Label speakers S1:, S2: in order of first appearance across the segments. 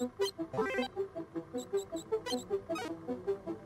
S1: Thank you.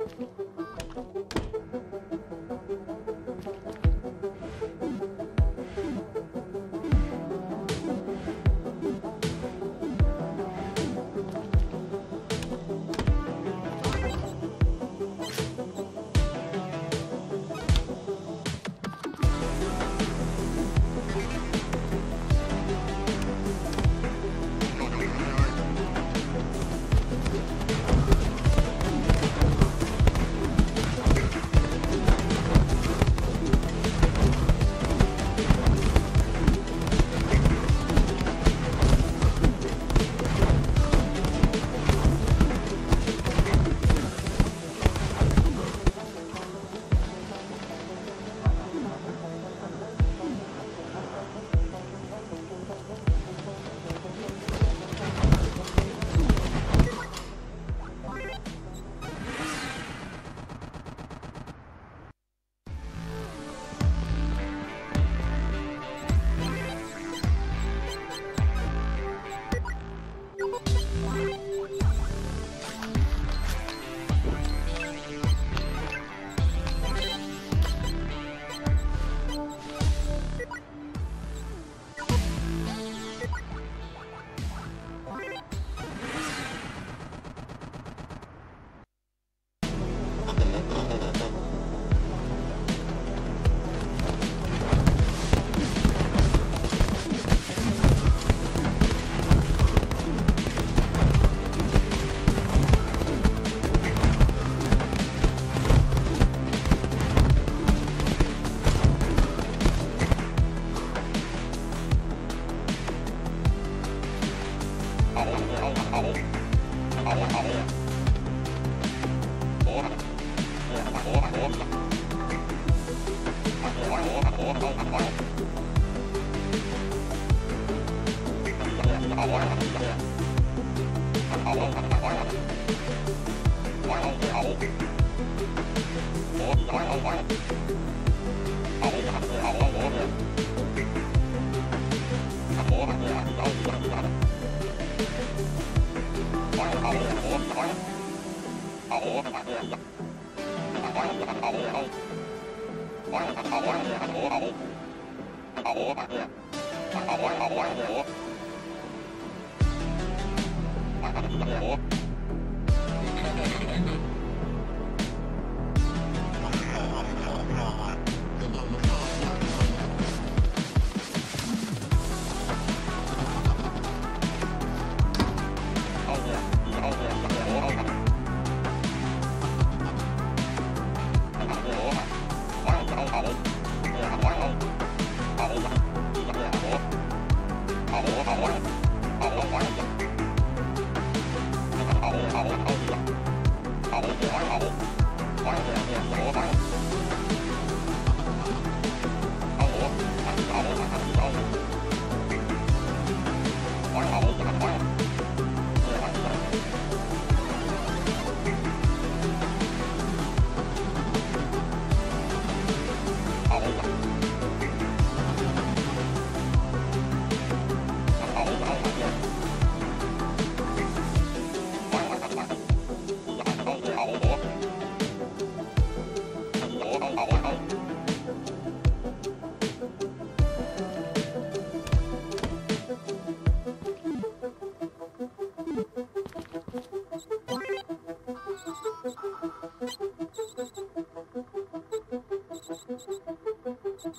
S1: Thank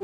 S1: you.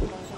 S1: Thank you.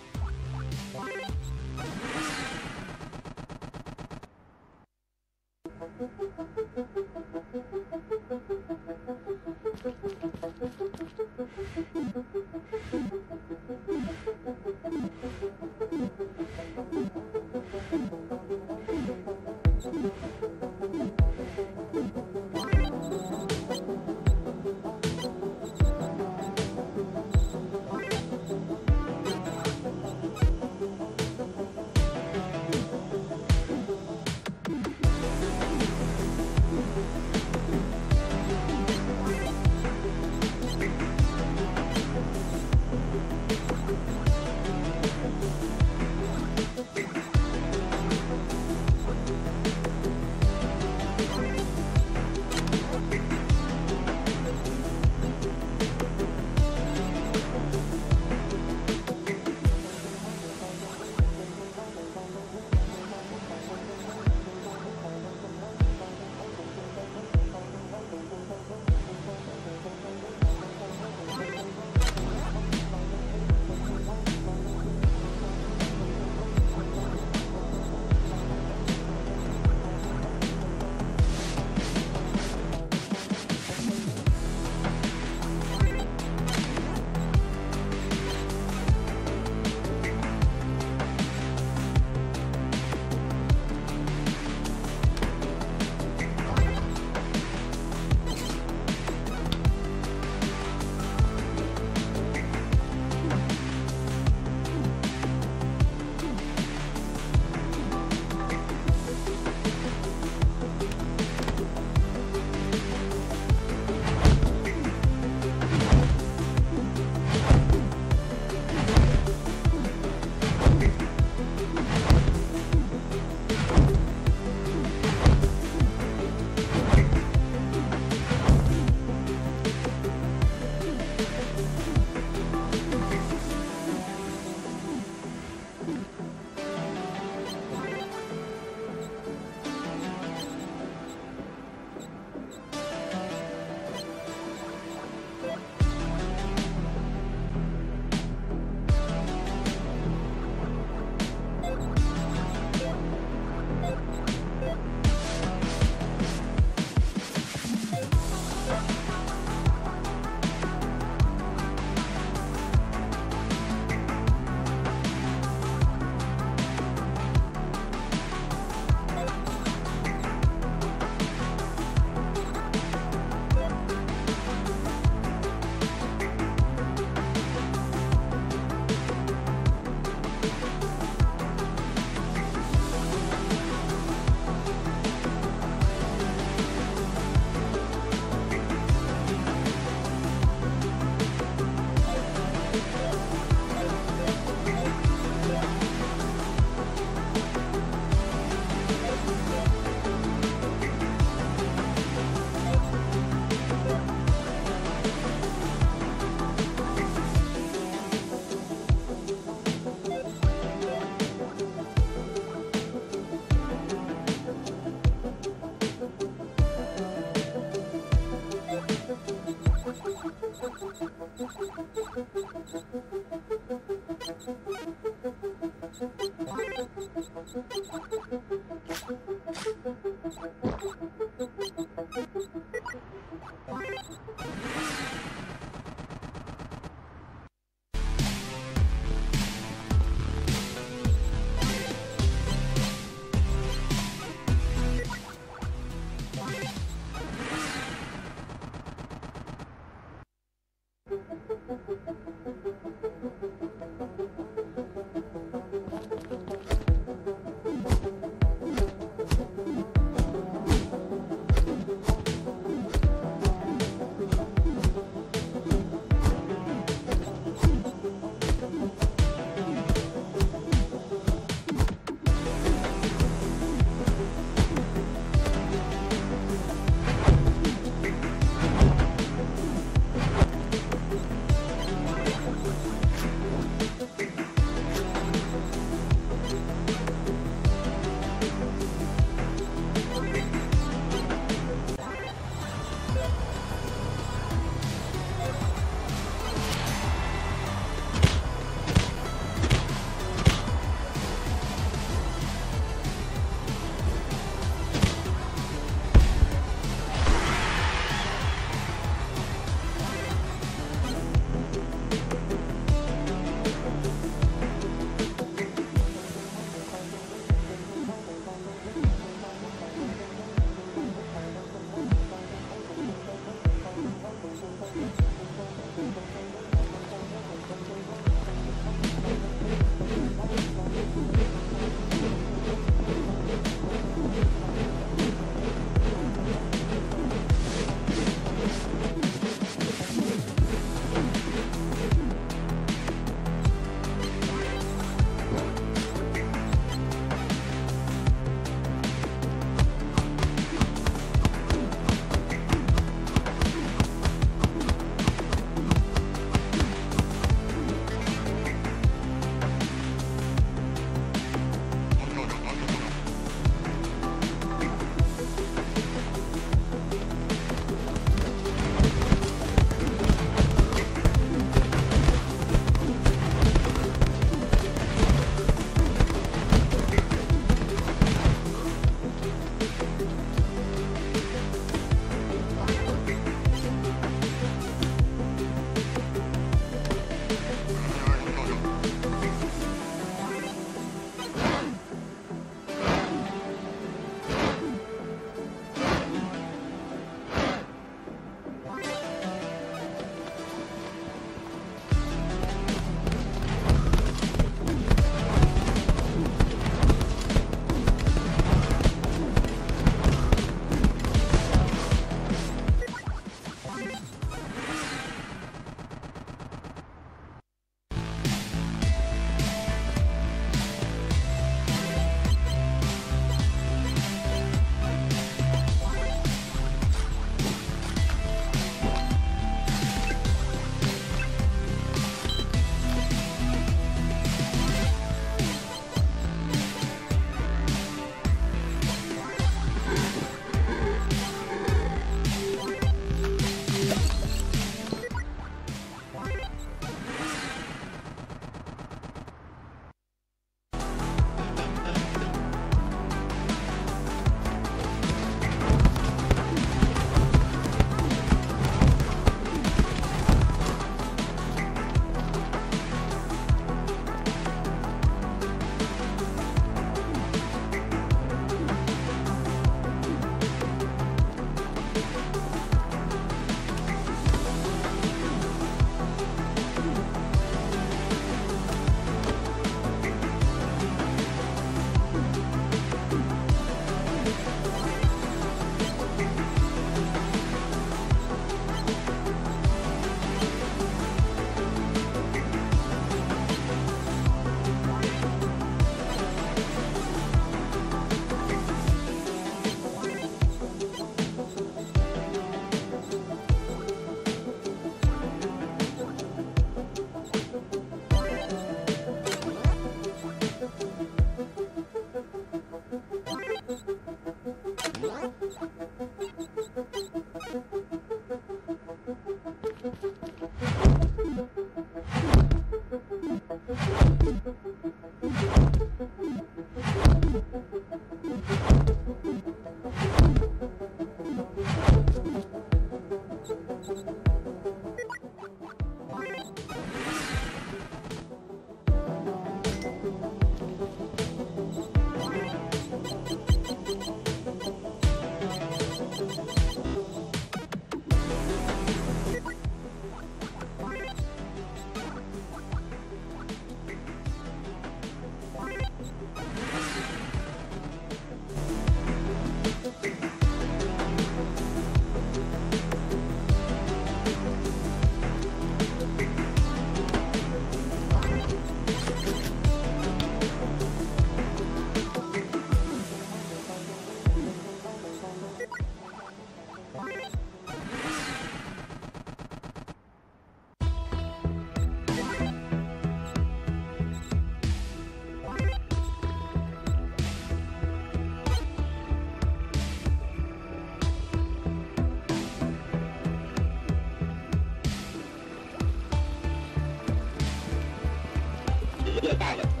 S1: 越大的。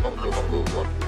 S2: Thank you.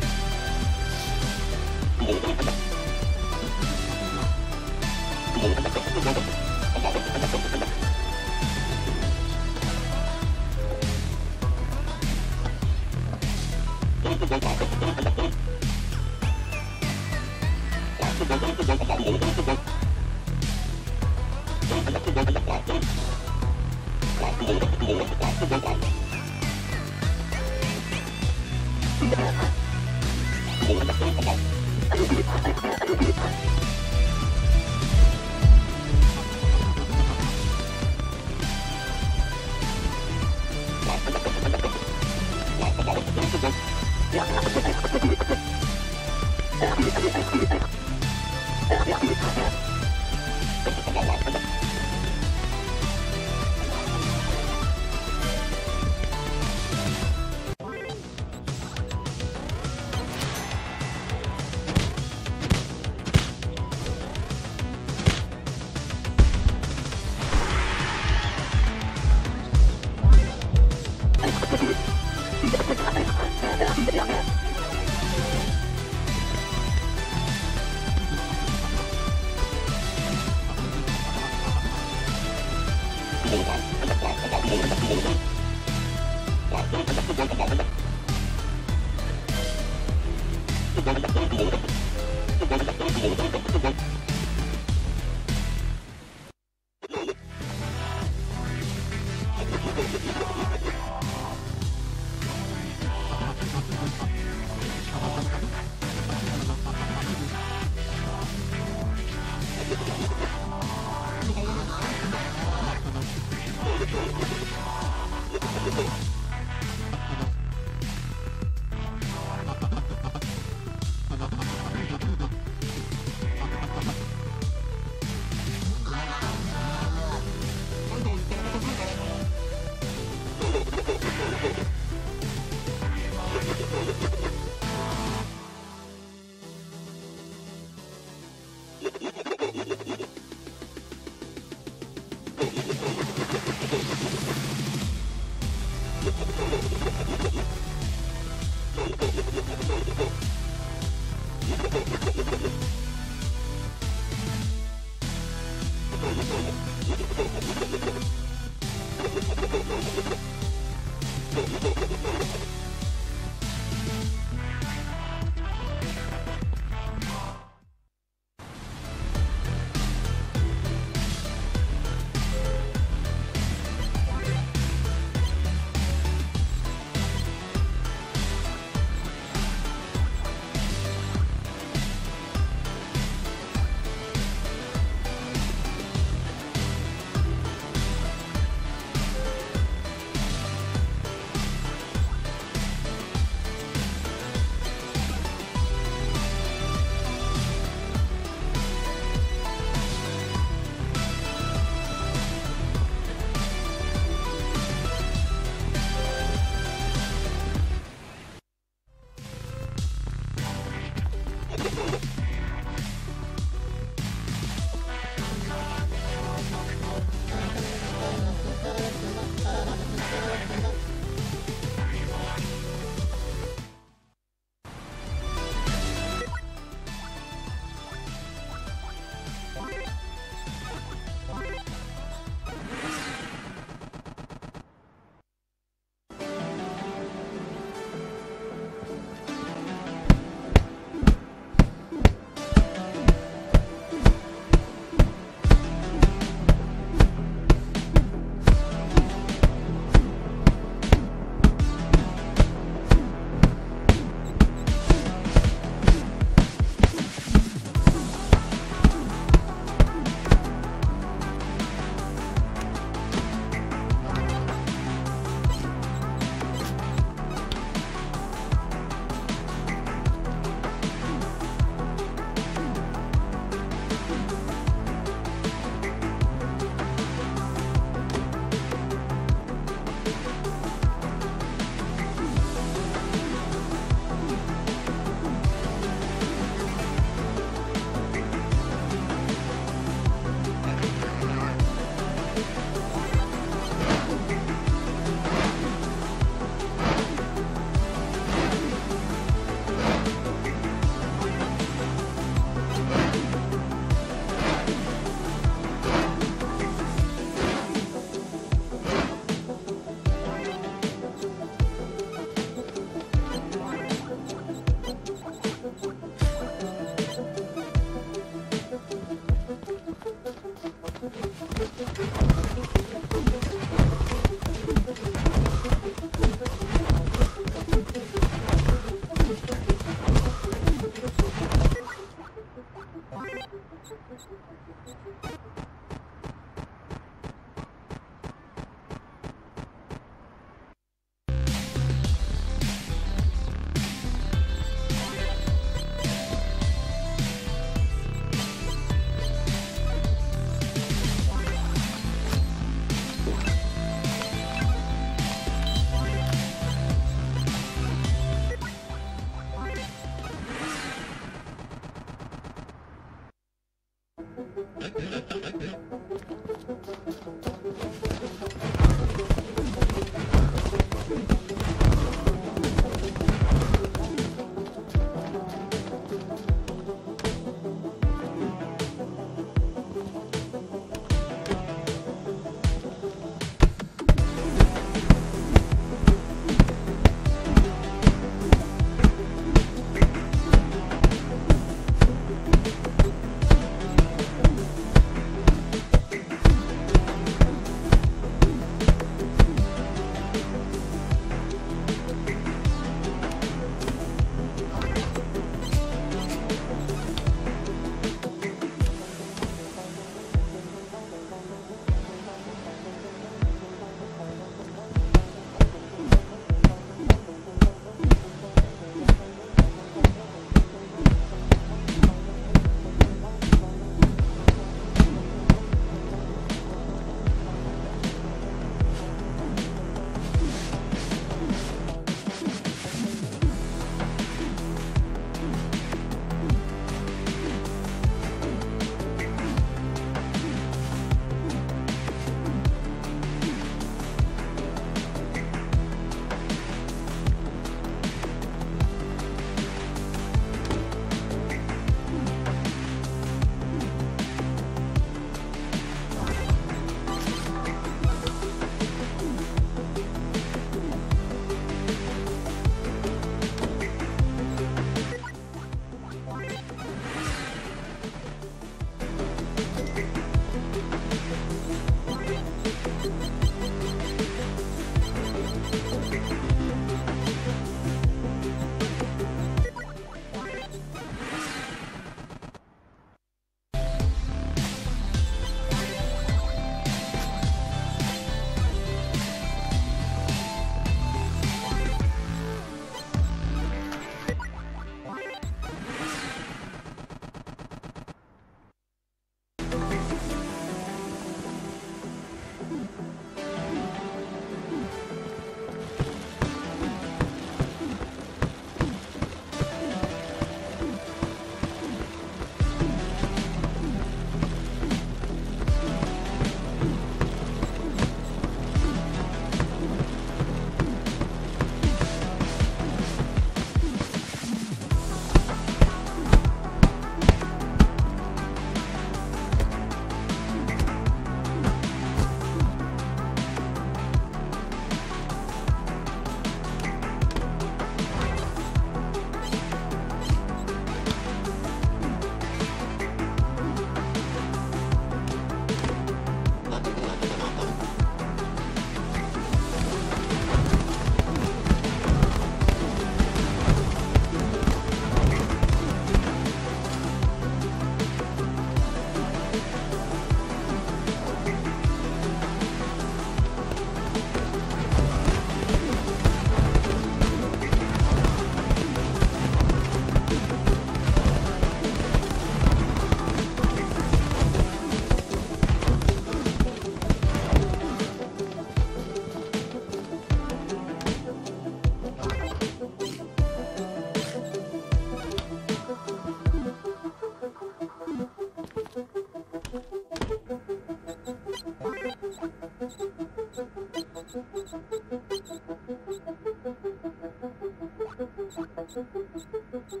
S1: Thank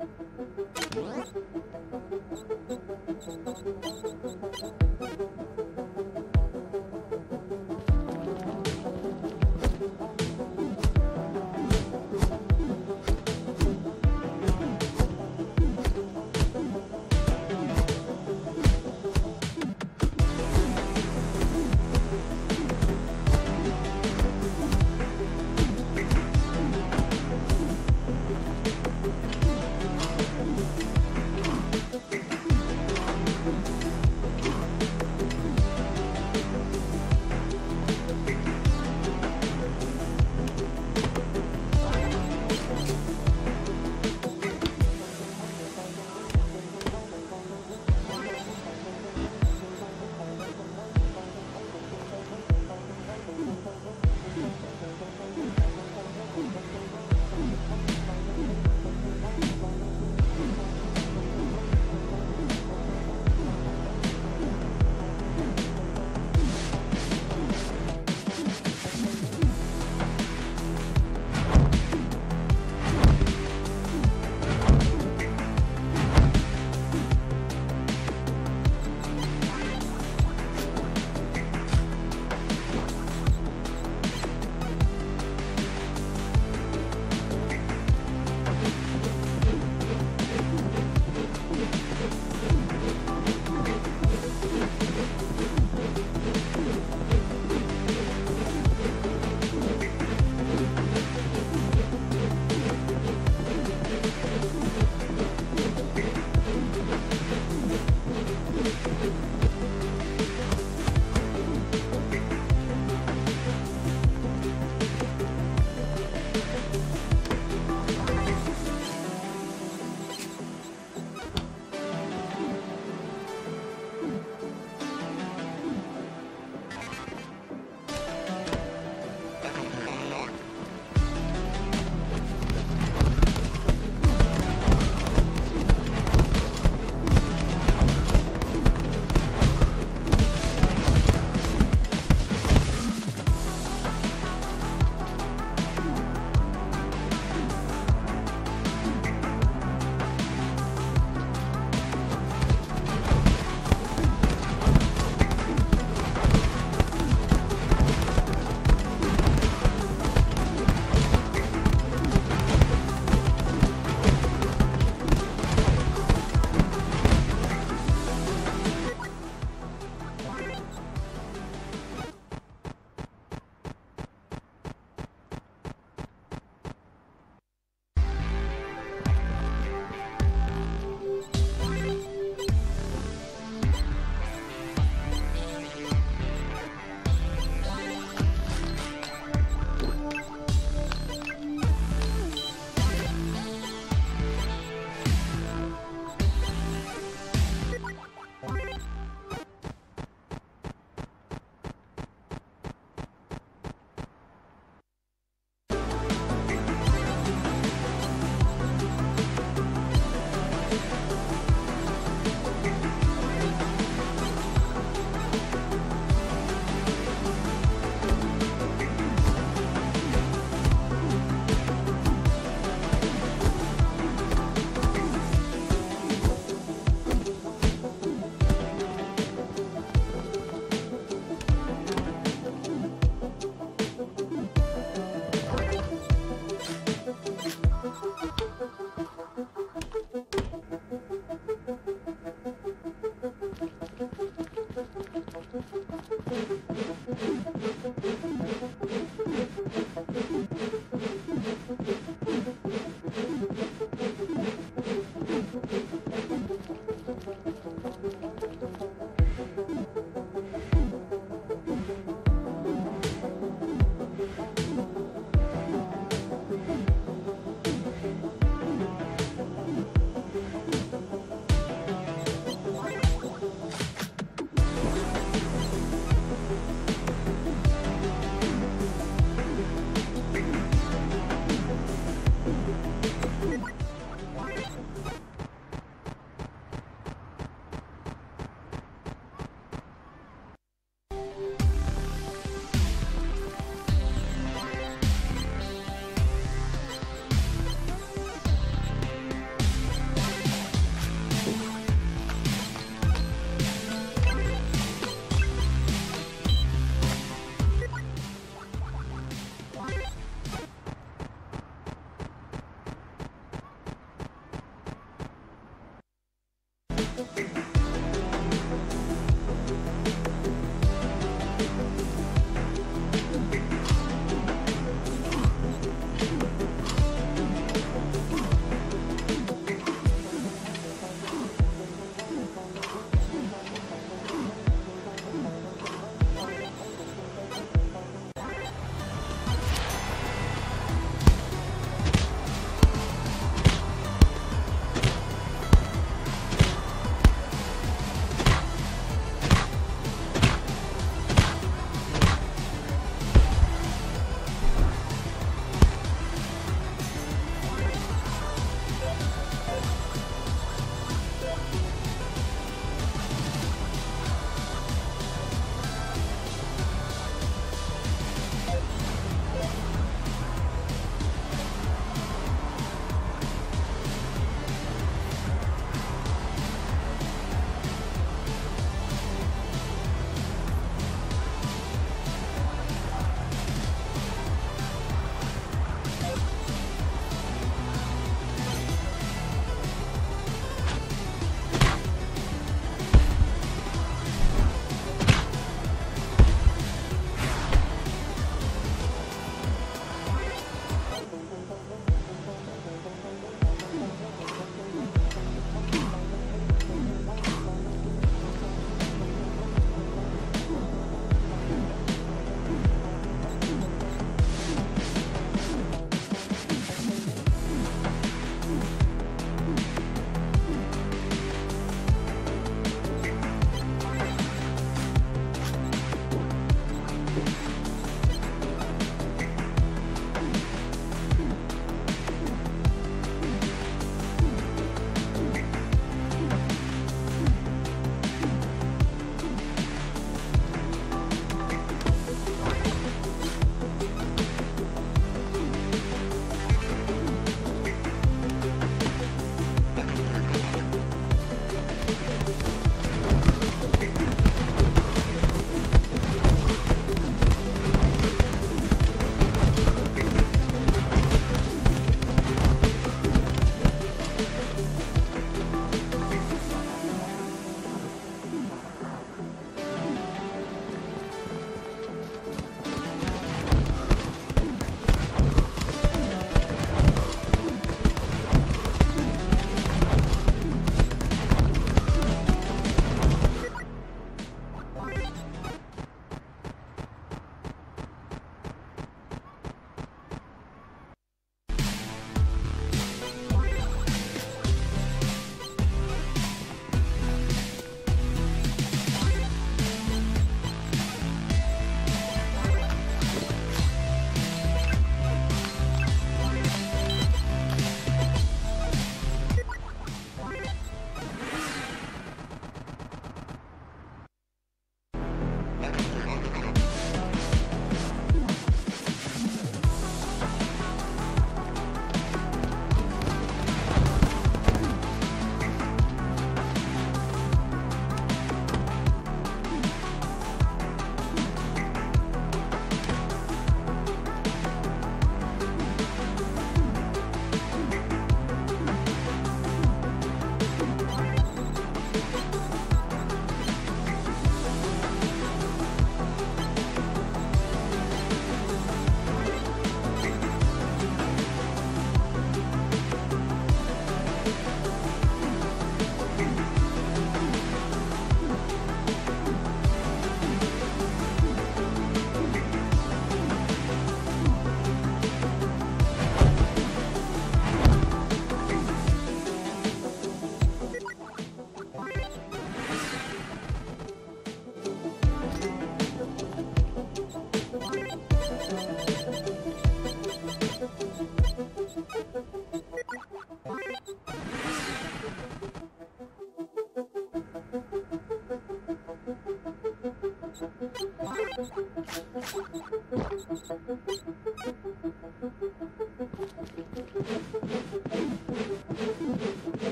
S1: you.